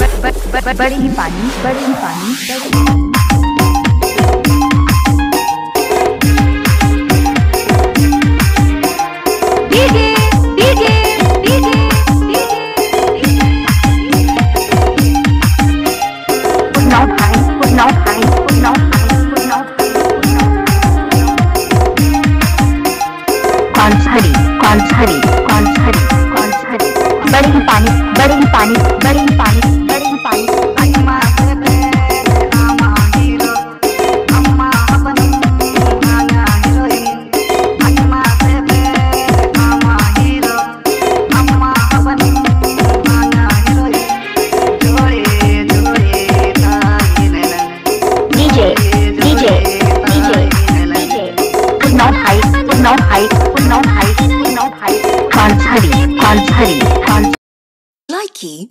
बड़ी ही पानी बड़ी ही पानी बड़ी पानी बड़ी पानी बड़ी पानी। Likey.